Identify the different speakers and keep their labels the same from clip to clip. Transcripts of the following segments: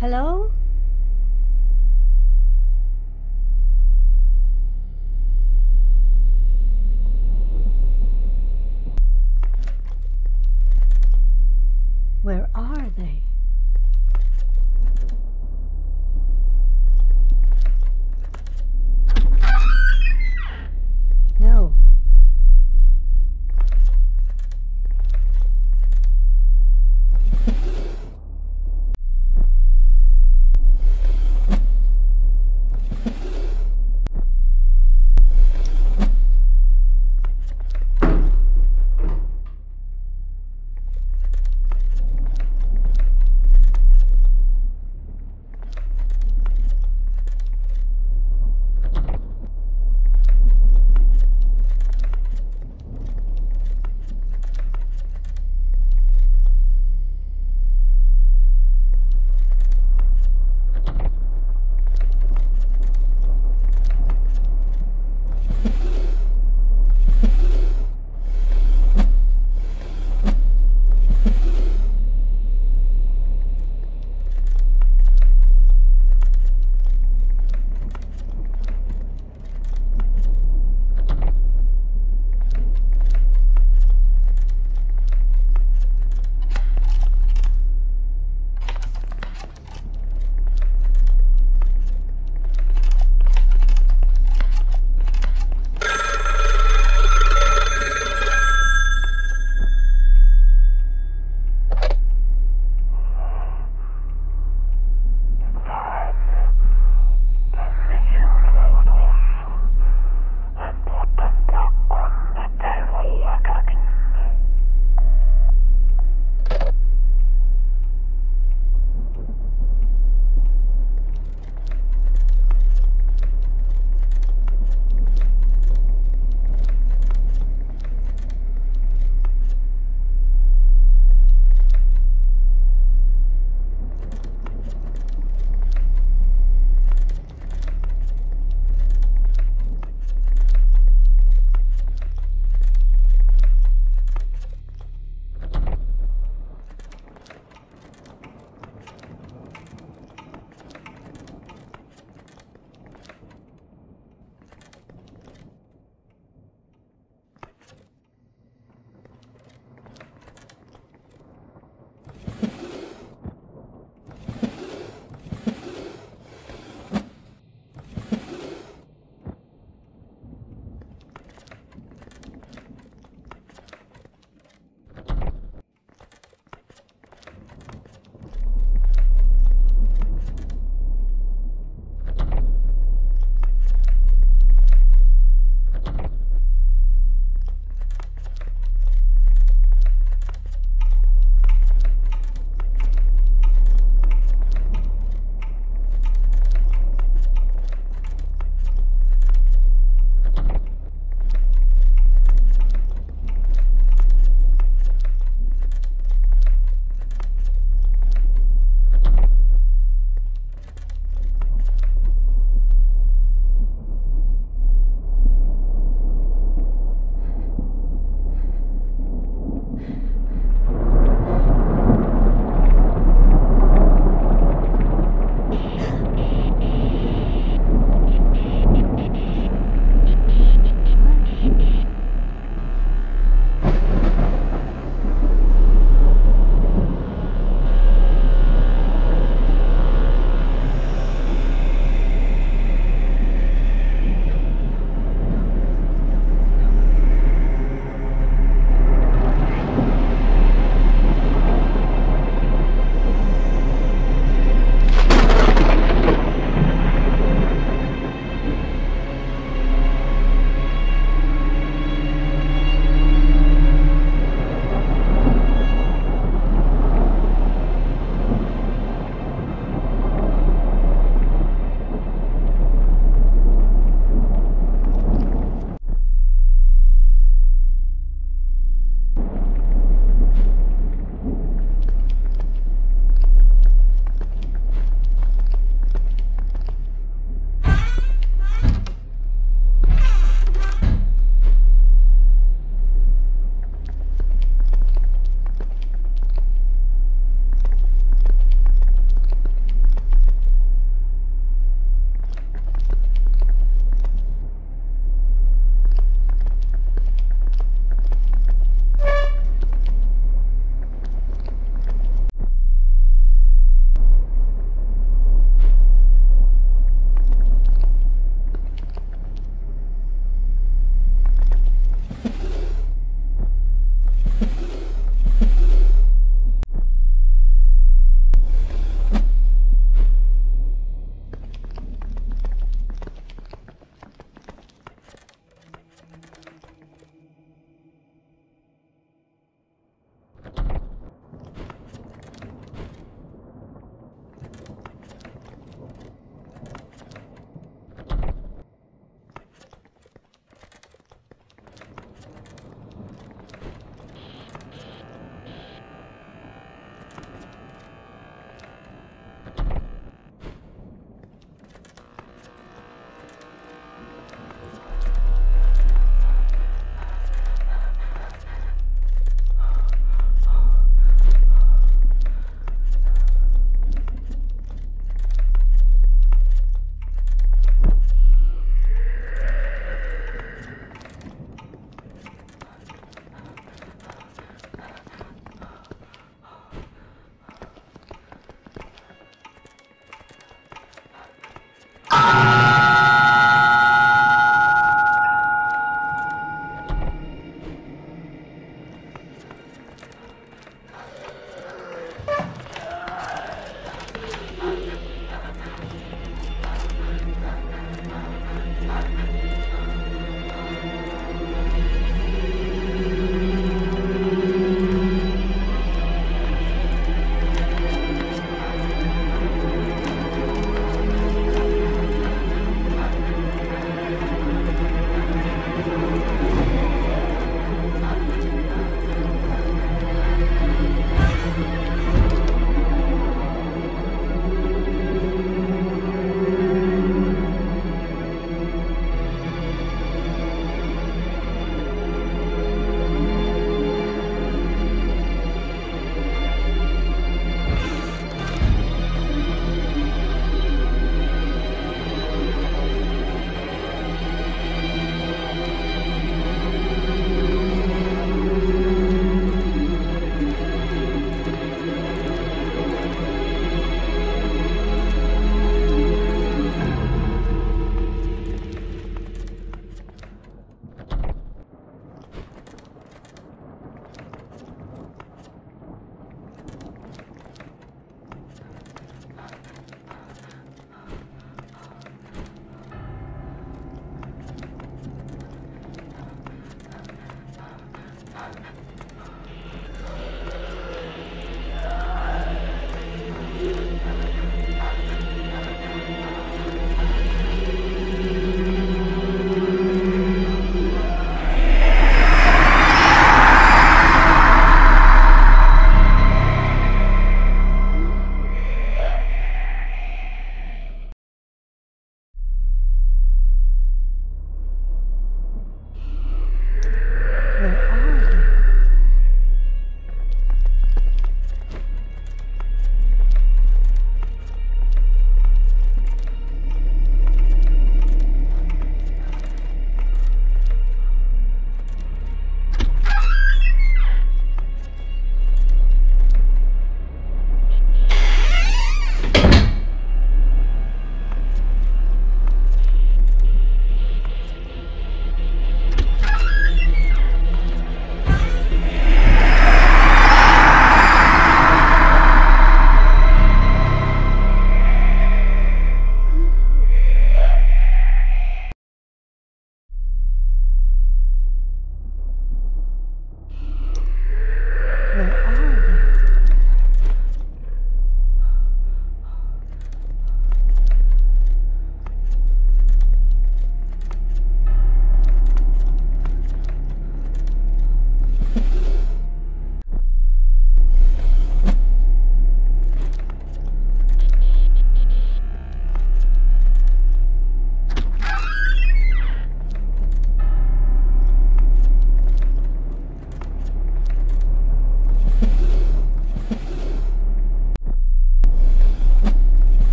Speaker 1: Hello?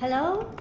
Speaker 1: Hello?